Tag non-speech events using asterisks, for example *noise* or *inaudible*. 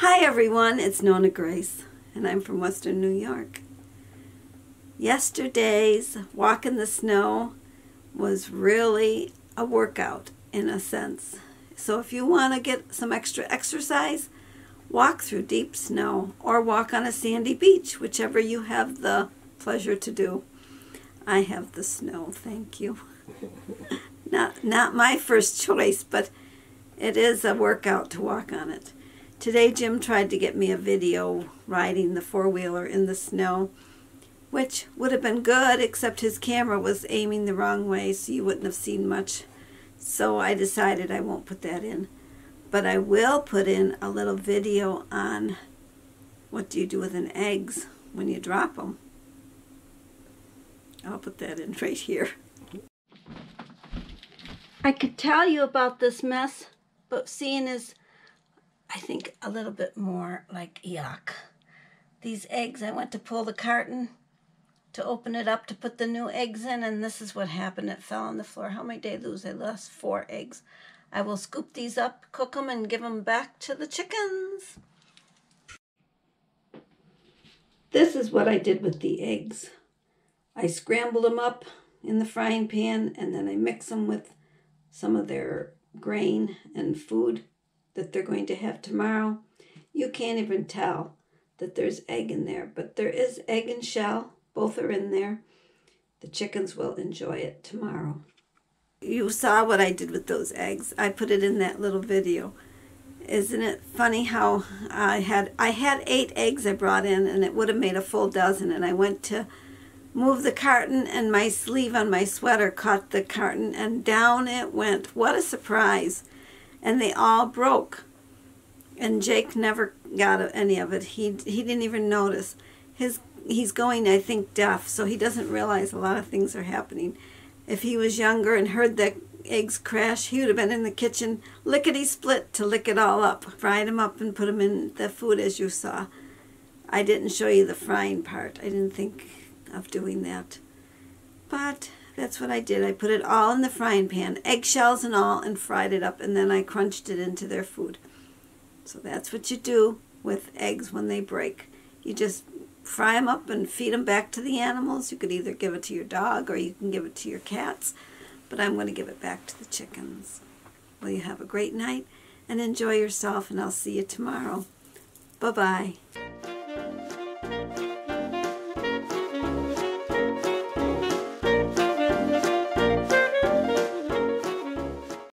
everyone, it's Nonna Grace, and I'm from Western New York. Yesterday's walk in the snow was really a workout in a sense. So if you want to get some extra exercise, walk through deep snow or walk on a sandy beach, whichever you have the pleasure to do. I have the snow, thank you. *laughs* not not my first choice, but it is a workout to walk on it. Today Jim tried to get me a video riding the four-wheeler in the snow, which would have been good except his camera was aiming the wrong way so you wouldn't have seen much. So I decided I won't put that in. But I will put in a little video on what do you do with an eggs when you drop them. I'll put that in *laughs* right here. I could tell you about this mess, but seeing as I think a little bit more like yuck. These eggs, I went to pull the carton to open it up to put the new eggs in, and this is what happened. It fell on the floor. How many did I lose? I lost four eggs. I will scoop these up, cook them, and give them back to the chickens. This is what I did with the eggs. I scrambled them up in the frying pan, and then I mix them with some of their grain and food that they're going to have tomorrow. You can't even tell that there's egg in there, but there is egg and shell. Both are in there. The chickens will enjoy it tomorrow. You saw what I did with those eggs. I put it in that little video. Isn't it funny how I had I had eight eggs I brought in and it would have made a full dozen and I went to move the carton and my sleeve on my sweater caught the carton and down it went. What a surprise and they all broke. And Jake never got any of it. He he didn't even notice. His he's going, I think, deaf, so he doesn't realize a lot of things are happening. If he was younger and heard the eggs crash, he would have been in the kitchen lickety split to lick it all up. Fried them up and put them in the food as you saw. I didn't show you the frying part. I didn't think of doing that. But that's what I did. I put it all in the frying pan, eggshells and all, and fried it up, and then I crunched it into their food. So that's what you do with eggs when they break. You just fry them up and feed them back to the animals. You could either give it to your dog or you can give it to your cats, but I'm going to give it back to the chickens. Well, you have a great night and enjoy yourself, and I'll see you tomorrow. Bye-bye.